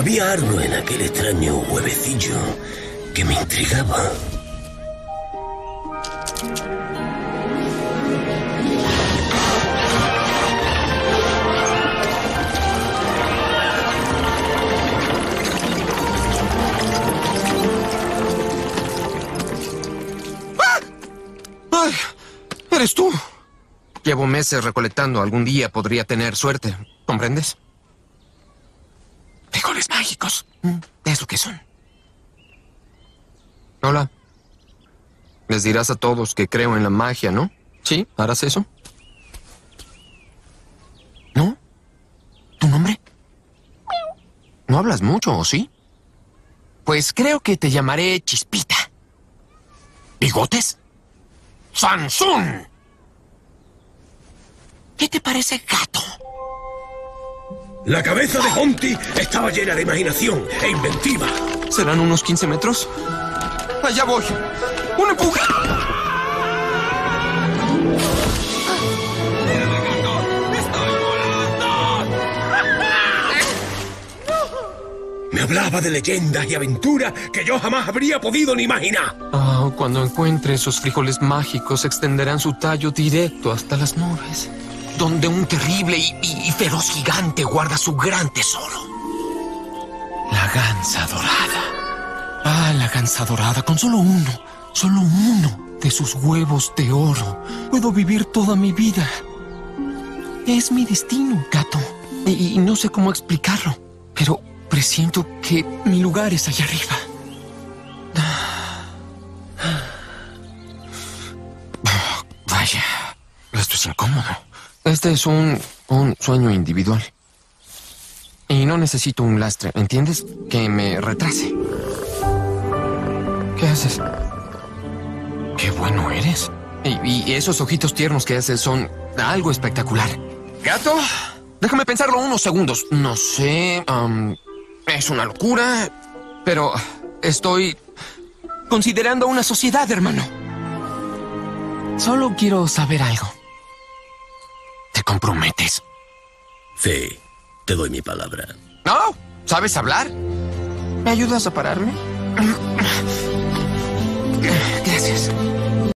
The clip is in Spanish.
Había algo en aquel extraño huevecillo que me intrigaba. ¡Ay! ¡Eres tú! Llevo meses recolectando. Algún día podría tener suerte. ¿Comprendes? Frijoles mágicos. Mm, Es lo que son. Hola. Les dirás a todos que creo en la magia, ¿no? ¿Sí? ¿Harás eso? ¿No? ¿Tu nombre? No hablas mucho, ¿o sí? Pues creo que te llamaré Chispita. ¿Bigotes? ¡Sansún! ¿Qué te parece gato? La cabeza de Monty estaba llena de imaginación e inventiva. ¿Serán unos 15 metros? Allá voy. ¡Un empuje! Me hablaba de leyendas y aventuras que yo jamás habría podido ni imaginar. Ah, cuando encuentre esos frijoles mágicos, extenderán su tallo directo hasta las nubes, donde un terrible y, feroz gigante guarda su gran tesoro. La gansa dorada. Ah, la gansa dorada, con solo uno, solo uno de sus huevos de oro, puedo vivir toda mi vida. Es mi destino, gato. Y, y no sé cómo explicarlo, pero presiento que mi lugar es allá arriba. Vaya, esto es incómodo. Este es un, un sueño individual. Y no necesito un lastre, ¿entiendes? Que me retrase. ¿Qué haces? Qué bueno eres. Y, y esos ojitos tiernos que haces son algo espectacular. ¿Gato? Déjame pensarlo unos segundos. No sé. es una locura. Pero estoy considerando una sociedad, hermano. Solo quiero saber algo. ¿Te comprometes? Sí, te doy mi palabra. ¿No? ¿Sabes hablar? ¿Me ayudas a pararme? Gracias.